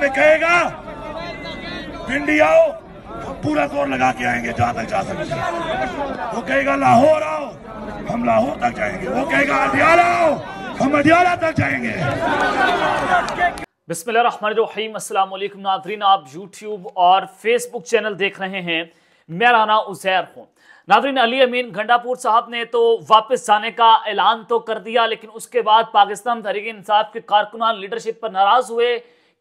हमें कहेगा पिंडी आओ, हम पूरा ज़ोर लगा के आएँगे, जहाँ तक जा सकते वो कहेगा, लाहौर आओ, हम लाहौर तक जाएँगे। वो कहेगा अडियाला आओ, हम अडियाला तक जाएँगे। बिस्मिल्लाहिर्रहमानिर्रहीम अस्सलाम वालेकुम आप यूट्यूब और फेसबुक चैनल देख रहे हैं। मैं राना उजैर हूँ। नाजरीन, अली अमीन गंडापुर साहब ने तो वापस जाने का ऐलान तो कर दिया, लेकिन उसके बाद पाकिस्तान तहरीक इंसाफ के कारकुनान लीडरशिप पर नाराज़ हुए।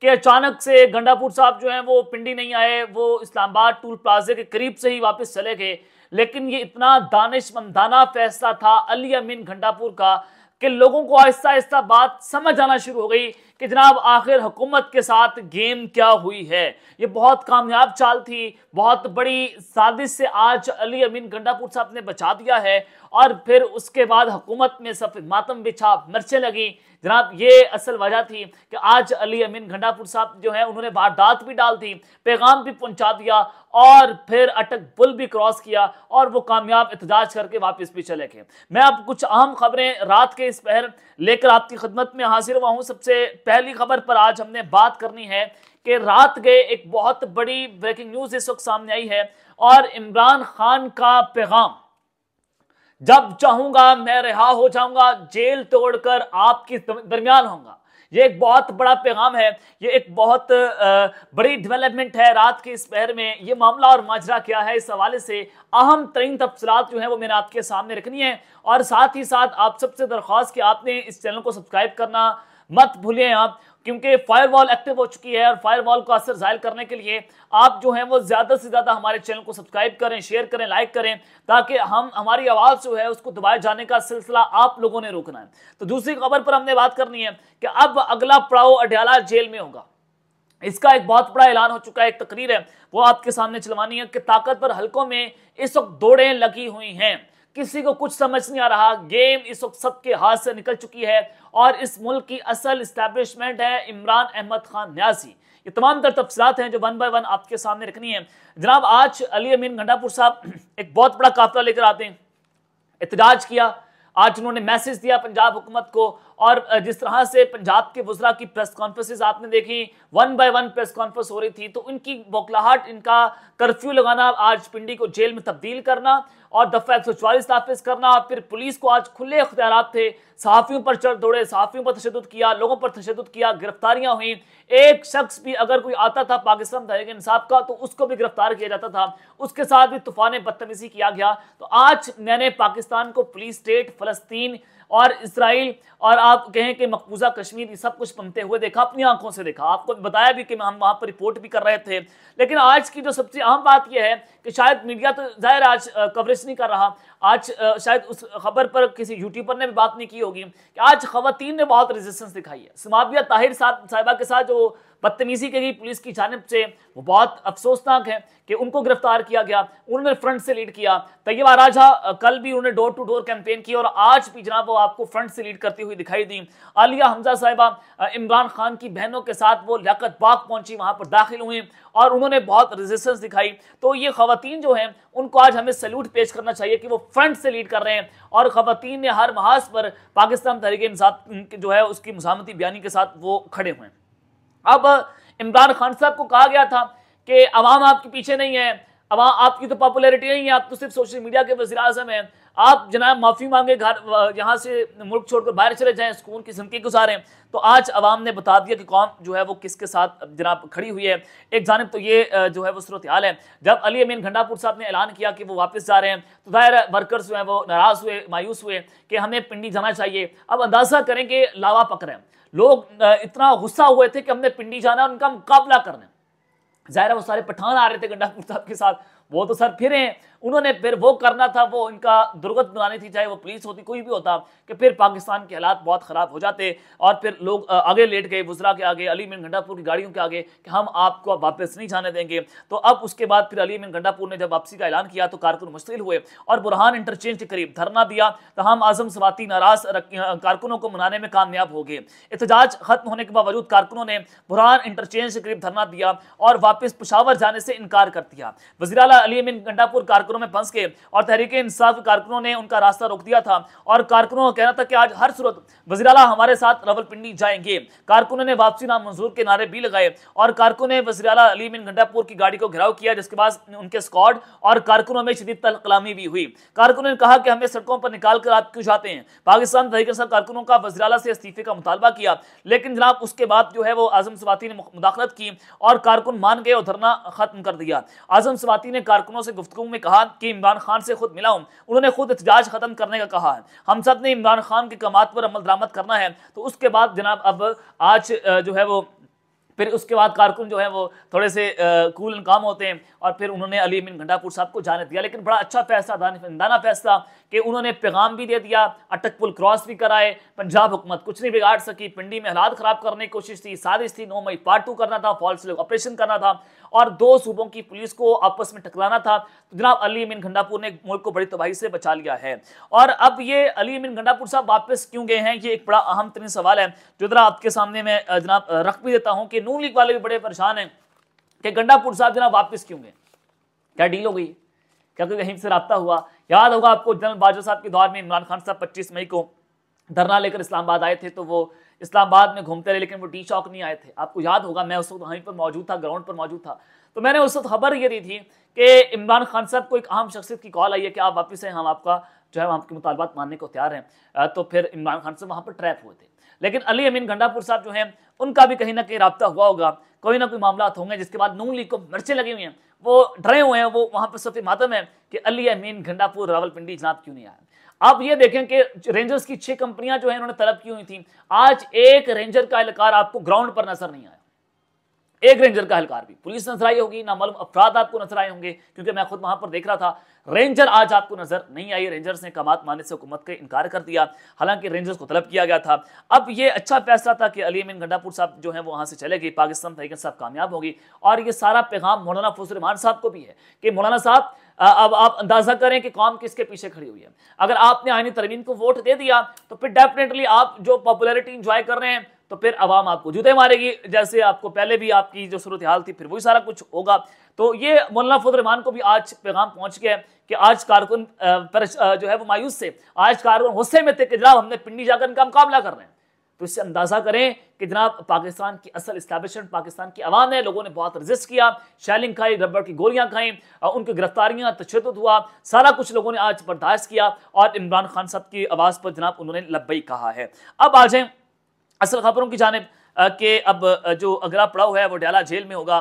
कि अचानक से गंडापुर साहब जो हैं वो पिंडी नहीं आए, वो इस्लामाबाद टूल प्लाजे के करीब से ही वापस चले गए। लेकिन ये इतना दानिशमंदाना फैसला था अली अमीन गंडापुर का कि लोगों को आहिस्ता आहिस्ता बात समझ आना शुरू हो गई कि जनाब आखिर हुकूमत के साथ गेम क्या हुई है। ये बहुत कामयाब चाल थी, बहुत बड़ी साजिश से आज अली अमीन गंडापुर साहब ने बचा दिया है और फिर उसके बाद हुकूमत में सफ़ेद मातम बिछा, मिर्चें लगी। जनाब, ये असल वजह थी कि आज अली अमीन घंडापुर साहब जो है, उन्होंने वारदात भी डाल दी, पैगाम भी पहुँचा दिया और फिर अटक पुल भी क्रॉस किया और वो कामयाब एहतजाज करके वापस भी चले गए। मैं अब कुछ अहम खबरें रात के इस पहर लेकर आपकी खदमत में हाजिर हुआ हूँ। सबसे पहली खबर पर आज हमने बात करनी है कि रात गए एक बहुत बड़ी ब्रेकिंग न्यूज़ इस वक्त सामने आई है और इमरान खान का पैगाम जब चाहूँगा, मैं रिहा हो जाऊँगा, जेल तोड़कर आपके दरमियान होऊँगा। ये एक बहुत बड़ा पैगाम है, ये एक बहुत बड़ी डेवलपमेंट है रात के इस पहर में। ये मामला और माजरा क्या है इस हवाले से? अहम तरीन तफसलात जो है वो मैंने आपके सामने रखनी है। और साथ ही साथ आप सबसे दरख्वास्त कि आपने इस चैनल को सब्सक्राइब करना मत भूलिए आप। क्योंकि फायरवॉल एक्टिव हो चुकी है और फायरवॉल को असर ज़ाहिर करने के लिए आप जो है वो ज़्यादा से ज़्यादा हमारे चैनल को सब्सक्राइब करें शेयर करें लाइक करें, ताकि हम, हमारी आवाज़ जो है उसको दबाए जाने का सिलसिला आप लोगों ने रोकना है। तो दूसरी खबर पर हमने बात करनी है कि अब अगला पड़ाव अडयाला जेल में होगा। इसका एक बहुत बड़ा ऐलान हो चुका है, एक तकरीर है, वो आपके सामने चलवानी है कि ताकतवर हलकों में इस वक्त दौड़ें लगी हुई हैं। किसी को कुछ समझ नहीं आ रहा। गेम इस वक्त सबके हाथ से निकल चुकी है और इस मुल्क की असल इस्टेब्लिशमेंट है इमरान अहमद खान न्यासी। ये तमाम तर तफसलात हैं जो वन बाय वन आपके सामने रखनी है। जनाब, आज अली अमीन गंडापुर साहब एक बहुत बड़ा काफिला लेकर आते हैं। एहतजाज किया। आज उन्होंने मैसेज दिया पंजाब हुकूमत को और जिस तरह से पंजाब के वजरा की प्रेस कॉन्फ्रेंसेज आपने देखी, one by one press conference हो रही थी तो इनकी बौखलाहट, इनका कर्फ्यू लगाना, आज पिंडी को जेल में तब्दील करना और दफ़ा एक सौ चालीस नाफिज करना। फिर पुलिस को आज खुले अख्तियार थे। सहाफ़ियों पर चढ़ दौड़े, सहाफ़ियों पर तशद किया, लोगों पर तशद किया, गिरफ्तारियाँ हुई। एक शख्स भी अगर कोई आता था पाकिस्तान तहरीक इंसाफ का तो उसको भी गिरफ़्तार किया जाता था। उसके साथ भी तूफ़ान बदतमीजी किया गया। तो आज मैंने पाकिस्तान को पुलिस स्टेट, फ़लस्तीन और इसराइल और आप कहें कि मकबूजा कश्मीर, ये सब कुछ बनते हुए देखा, अपनी आँखों से देखा। आपको बताया भी कि हम वहाँ पर रिपोर्ट भी कर रहे थे। लेकिन आज की जो सबसे अहम बात यह है कि शायद मीडिया तो ज़ाहिर आज कवरेज नहीं कर रहा। आज शायद उस खबर पर किसी यूट्यूबर ने भी बात नहीं की होगी कि आज खवतिन ने बहुत रेजिस्टेंस दिखाई है। समाविया ताहिर साहब साहिबा के साथ जो बदतमीजी की गई पुलिस की जानब से वो बहुत अफसोसनाक है कि उनको गिरफ़्तार किया गया, उन्होंने फ्रंट से लीड किया। तैयबा राजा कल भी उन्होंने डोर टू डोर कैंपेन की और आज भी जनाब वो आपको फ्रंट से लीड करती हुई दिखाई दी। आलिया हमजा साहिबा इमरान खान की बहनों के साथ वो लियाकत बाग पहुँची, वहाँ पर दाखिल हुई और उन्होंने बहुत रेजिस्टेंस दिखाई। तो ये खातन जो हैं, उनको आज हमें सल्यूट पेश करना चाहिए कि वो फ्रंट से लीड कर रहे हैं और खातन ने हर महाज पर पाकिस्तान तहरीक जो है उसकी मुजामती बयानी के साथ वो खड़े हुए हैं। अब इमरान खान साहब को कहा गया था कि अवाम आपके पीछे नहीं है अवाम आपकी तो पॉपुलैरिटी नहीं है आप तो सिर्फ़ सोशल मीडिया के वजी अजम हैं। आप जनाब माफ़ी मांगे, घर यहाँ से मुल्क छोड़कर बाहर चले जाएँ, सुकून की ज़िंदगी गुजारें तो आज आवाम ने बता दिया कि कौन जो है वो किसके साथ जनाब खड़ी हुई है। एक जानब तो ये जो है वो सूरत हाल है। जब अली अमीन घंडापुर साहब ने ऐलान किया कि वो वापस जा रहे हैं तो ज़ाहिर वर्कर्स जो हैं वो नाराज़ हुए, मायूस हुए कि हमें पिंडी जाना चाहिए। अब अंदाज़ा करें कि लावा पकड़ें लोग इतना गुस्सा हुए थे कि हमने पिंडी जाना उनका मुकाबला करना ज़ाहिर वो सारे पठान आ रहे थे गंडापुर साहब के साथ। वो तो सर फिर हैं। उन्होंने फिर वो करना था, वो इनका दुर्गत बनानी थी, चाहे वो पुलिस होती, कोई भी होता, कि फिर पाकिस्तान के हालात बहुत ख़राब हो जाते और फिर लोग आगे लेट गए बुजरा के आगे, अली मिन गंडापुर की गाड़ियों के आगे, कि हम आपको वापस नहीं जाने देंगे। तो अब उसके बाद फिर अली मिन गंडापुर ने जब वापसी का ऐलान किया तो कारकुन मुश्किल हुए और बुरहान इंटरचेंज के करीब धरना दिया तो हम आज़म सवाती नाराज़ कारकुनों को मनाने में कामयाब हो गए। एहतजाज खत्म होने के बावजूद कारकुनों ने बुरहान इंटरचेंज के करीब धरना दिया और वापस पुशावर जाने से इनकार कर दिया। वजी अली अमीन गंडापुर कारकुनों में फंस के और तहरीक इंसाफ कारकुनों ने उनका रास्ता रोक दिया था और कारकुनों का कहना था कि आज हर सूरत वजीराला हमारे साथ रवलपिंडी जाएँगे। कारकुनों ने वापसी नामंजूर के नारे भी लगाए और कारकुन ने वजीराला अली अमीन गंडापुर की गाड़ी को घेराव किया, जिसके बाद उनके स्कॉड और कारकुनों में शदीद कलामी भी हुई। कारकुनों ने कहा कि हमें सड़कों पर निकाल कर आप क्यों जाते हैं। पाकिस्तान तहरीक इंसाफ कारकुनों का वजीराला से इस्तीफे का मुतालबा किया, लेकिन जनाब उसके बाद जो है वो आज़म सवाती ने मुदाखलत की और कारकुन मान गए और धरना खत्म कर दिया। आज़म सवाती ने कारकुनों से गुफ्तु में कहा कि इमरान खान से खुद मिला हूँ। उन्होंने खुद एहतजाज खत्म करने का कहा है। हम सबने इमरान खान के कमात पर अमल दरामद करना है। तो उसके बाद जनाब, अब आज जो है वो फिर उसके बाद कारकुन जो है वो थोड़े से कूल एंड काम होते हैं और फिर उन्होंने अली अमीन घंटापुर साहब को जाने दिया। लेकिन बड़ा अच्छा फैसला, दाना फैसला कि उन्होंने पैगाम भी दे दिया, अटक पुल क्रॉस भी कराए, पंजाब हुकूमत कुछ नहीं बिगाड़ सकी, पिंडी में हालात ख़राब करने की कोशिश थी साजिश थी, नौ मई पार्ट टू करना था फॉल्स ऑपरेशन करना था और दो सूबों की पुलिस को आपस में टकराना था। तो जनाब, अली अमीन घंटापुर ने मुल्क को बड़ी तबाही से बचा लिया है। और अब ये अली अमीन घंटापुर साहब वापस क्यों गए हैं, ये एक बड़ा अहम तरीन सवाल है, जो जरा आपके सामने मैं जनाब रख भी देता हूँ कि नून लीग वाले भी बड़े परेशान हैं कि गंडापुर साहब जनाब वापस क्यों गए? क्या डील हो गई? क्या कोई कहीं से रबता हुआ? याद होगा आपको जनरल बाजवा साहब के दौर में इमरान खान साहब पच्चीस मई को धरना लेकर इस्लामाबाद आए थे तो वो इस्लामाबाद में घूमते रहे, लेकिन वो डी चौक नहीं आए थे। आपको याद होगा, मैं उस वक्त वहीं पर मौजूद था ग्राउंड पर मौजूद था। तो मैंने उस वक्त खबर ये दी थी कि इमरान खान साहब को एक अहम शख्सियत की कॉल आई है कि आप वापस हैं हम आपका जो है आपके मुतालबात मानने को तैयार हैं। तो फिर इमरान खान साहब वहाँ पर ट्रैप हुए थे। लेकिन अली अमीन गंडापुर साहब जो है, उनका भी कहीं ना कहीं रबता हुआ होगा। कोई ना कोई मामला होंगे, जिसके बाद नून लीग को मिर्चें लगी हुई हैं। वो डरे हुए हैं, वो वहाँ पर सफ़ी मातम है कि अली अमीन घंडापुर रावलपिंडी जनाब क्यों नहीं आया आप ये देखें कि रेंजर्स की छह कंपनियाँ जो है उन्होंने तलब की हुई थी। आज एक रेंजर का एहलकार आपको ग्राउंड पर नज़र नहीं आया। एक रेंजर का एहलकार भी। पुलिस नज़र आई होगी, ना मालूम अपराध आपको नज़र आए होंगे, क्योंकि मैं खुद वहाँ पर देख रहा था, रेंजर आज आपको नज़र नहीं आई। रेंजर्स ने कमात मानने से हुकूमत का इनकार कर दिया। हालाँकि रेंजर्स को तलब किया गया था। अब ये अच्छा फैसला था कि अली अमीन गंडापुर साहब जो है वहाँ से चले गए। पाकिस्तान तरीके साहब कामयाब होगी। और ये सारा पैगाम मौलाना फजलरमान साहब को भी है कि मौलाना साहब अब आप अंदाज़ा करें कि कौम किसके पीछे खड़ी हुई है। अगर आपने आईनी तरमीन को वोट दे दिया तो फिर डेफिनेटली आप जो पॉपुलरिटी इंजॉय कर रहे हैं तो फिर आवाम आपको जूते मारेगी। जैसे आपको पहले भी आपकी जो सूरत हाल थी, फिर वही सारा कुछ होगा। तो ये मौलाना फजलरहमान को भी आज पैगाम पहुँच गया कि आज कारकुन जो है वो मायूस से, आज कारकुन गुस्से में थे कि जनाब हमने पिंडी जाकर इनका मुकाबला कर रहे हैं। तो इससे अंदाज़ा करें कि जनाब पाकिस्तान की असल इस्टेब्लिशमेंट पाकिस्तान की आवाम है, लोगों ने बहुत रजिस्ट किया शैलिंग खाई, रबड़ की गोलियाँ खाई उनकी गिरफ्तारियाँ तशद हुआ, सारा कुछ लोगों ने आज बर्दाश्त किया और इमरान खान साहब की आवाज़ पर जनाब उन्होंने लब्बई कहा है। अब आ जाए असल खबरों की जानब के अब जो अगला पड़ाव है, वो डयाला जेल में होगा।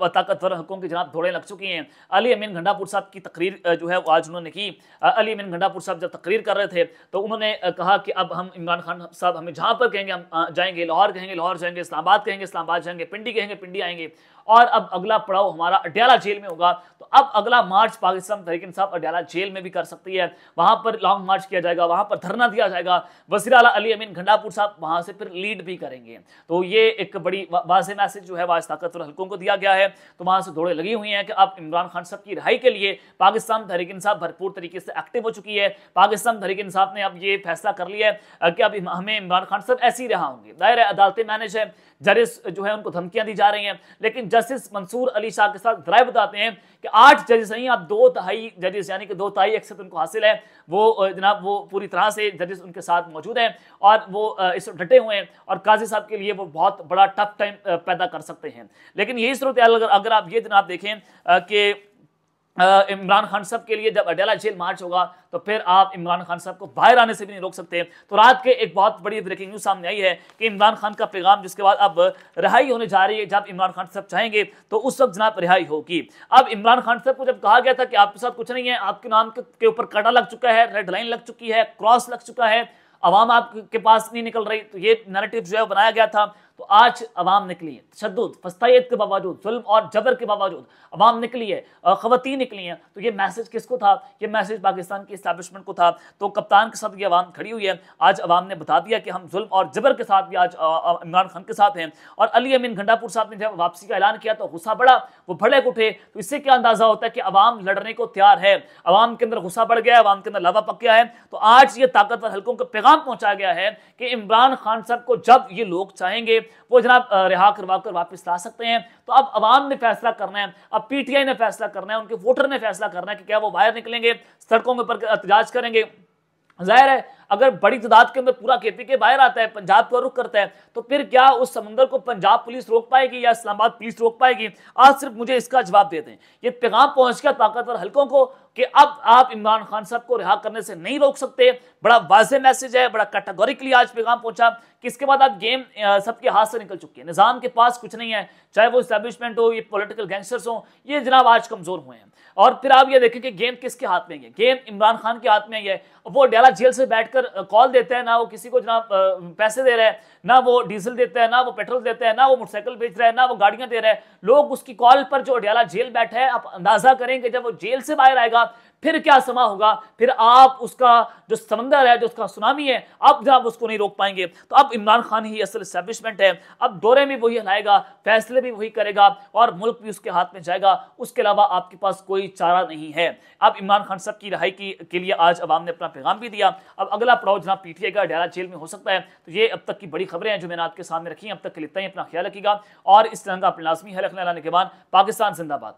व ताकतवर हकों की जनाब दौड़ें लग चुकी हैं। अली अमीन घंडापुर साहब की तकरीर जो है, वो आज उन्होंने की। अली अमीन घंडापुर साहब जब तकरीर कर रहे थे तो उन्होंने कहा कि अब हम इमरान खान साहब हमें जहाँ पर कहेंगे, हम जाएँगे, लाहौर कहेंगे लाहौर जाएँगे इस्लाबाद कहेंगे, इस्लामाबाद जाएँगे, पिंडी कहेंगे, पिंडी आएँगे। और अब अगला पड़ाव हमारा अड्याला जेल में होगा। तो अब अगला मार्च पाकिस्तान तहरीक इंसाफ अड्याला जेल में भी कर सकती है। वहाँ पर लॉन्ग मार्च किया जाएगा, वहाँ पर धरना दिया जाएगा। वज़ीर अला अली अमीन घंडापुर साहब वहाँ से फिर लीड भी करेंगे। तो ये एक बड़ी वाज मैसेज जो है वाज ताकतवर हल्कों को दिया गया है। तो वहाँ से दौड़े लगी हुई हैं कि अब इमरान खान साहब की रिहाई के लिए पाकिस्तान तहरीक इंसाफ भरपूर तरीके से एक्टिव हो चुकी है। पाकिस्तान तहरीक इंसाफ ने अब ये फैसला कर लिया है कि अब हमें इमरान खान साहब ऐसे ही रहा होंगे। दायर अदालतें मैनेज है जरिस जो है, उनको धमकियाँ दी जा रही हैं। लेकिन जस्टिस मंसूर अली शाह के साथ राय बताते हैं कि आठ जजेस नहीं आप दो तहाई जजेस यानी कि दो तहाई अक्सर उनको हासिल है। वो जनाब वो पूरी तरह से जजेस उनके साथ मौजूद हैं और वो इस डटे हुए हैं और काजी साहब के लिए वो बहुत बड़ा टफ टाइम पैदा कर सकते हैं। लेकिन यही सूरत अगर, अगर आप ये जनाब देखें कि इमरान खान साहब के लिए जब अडेला जेल मार्च होगा तो फिर आप इमरान खान साहब को बाहर आने से भी नहीं रोक सकते। तो रात के एक बहुत बड़ी ब्रेकिंग न्यूज़ सामने आई है कि इमरान खान का पैगाम, जिसके बाद अब रिहाई होने जा रही है, जब इमरान खान साहब चाहेंगे तो उस वक्त जनाब रिहाई होगी। अब इमरान खान साहब को जब कहा गया था कि आपके साथ कुछ नहीं है, आपके नाम के ऊपर काटा लग चुका है रेड लाइन लग चुकी है क्रॉस लग चुका है अवाम आपके पास नहीं निकल रही तो ये नैरेटिव जो है बनाया गया था। तो आज अवाम निकली है। तशद फस्ताइत के बावजूद, जुल्म और जबर के बावजूद अवाम निकली है ख़वातीन निकली हैं। तो ये मैसेज किसको था? ये मैसेज पाकिस्तान की इस्टेब्लिशमेंट को था। तो कप्तान के साथ ये अवाम खड़ी हुई है। आज अवाम ने बता दिया कि हम जुल्म और जबर के साथ भी आज इमरान खान के साथ हैं। और अली अमीन घंटापुर साहब ने जब वापसी का ऐलान किया तो गुस्सा बढ़ा वो भड़क उठे। तो इससे क्या अंदाज़ा होता है कि अवाम लड़ने को तैयार है? अवाम के अंदर गुस्सा बढ़ गया है, अवाम के अंदर लावा पक गया है। तो आज ये ताकतवर हल्कों को पैगाम पहुँचाया गया है कि इमरान खान साहब को जब ये लोग चाहेंगे वो जनाब रिहा करवा कर वापस ला सकते हैं। तो अब आवाम ने फैसला करना है, अब पीटीआई ने फैसला करना है, उनके वोटर ने फैसला करना है कि क्या वो बाहर निकलेंगे, सड़कों के ऊपर एहतजाज करेंगे। ज़ाहिर है अगर बड़ी तादाद के अंदर पूरा केपी के बाहर आता है, पंजाब को रुख करता है तो फिर क्या उस समंदर को पंजाब पुलिस रोक पाएगी या इस्लामाबाद पुलिस रोक पाएगी? आज सिर्फ़ मुझे इसका जवाब दे दें। ये पैगाम पहुँच गया ताकतवर हल्कों को कि अब आप इमरान खान साहब को रिहा करने से नहीं रोक सकते। बड़ा वाजे मैसेज है, बड़ा कैटेगोरिकली आज पैगाम पहुँचा कि इसके बाद आप गेम सबके हाथ से निकल चुके हैं। निज़ाम के पास कुछ नहीं है, चाहे वो इस्टेब्लिशमेंट हो, ये पॉलिटिकल गैंगस्टर्स हो, ये जनाब आज कमज़ोर हुए हैं। और फिर आप ये देखें कि गेम किसके हाथ में है? गेम इमरान खान के हाथ में है। वो डेला जेल से बैठकर कॉल देता है, ना वो किसी को जनाब पैसे दे रहा है, ना वो डीजल देता है, ना वो पेट्रोल देता है, ना वो मोटरसाइकिल बेच रहा है, ना वो गाड़ियाँ दे रहा है, लोग उसकी कॉल पर जो अडियाला जेल बैठा है, आप अंदाज़ा करेंगे जब वो जेल से बाहर आएगा फिर क्या समा होगा? फिर आप उसका जो समंदर है, जो उसका सुनामी है, अब जब उसको नहीं रोक पाएँगे। तो अब इमरान खान ही असल स्टैब्लिशमेंट है। अब दौरे में वही हलाएगा फैसले भी वही करेगा और मुल्क भी उसके हाथ में जाएगा। उसके अलावा आपके पास कोई चारा नहीं है। अब इमरान खान सब की रिहाई की, के लिए आज अवाम ने अपना पैगाम भी दिया। अब अगला पड़ाव जनाब पीटीए का डेरा जेल में हो सकता है। तो ये अब तक की बड़ी खबरें हैं जो मैंने आपके सामने रखी हैं। अब तक के लिए अपना ख्याल रखिएगा। और इस तरह का अपने लाजमी है रखने के बाद पाकिस्तान जिंदाबाद।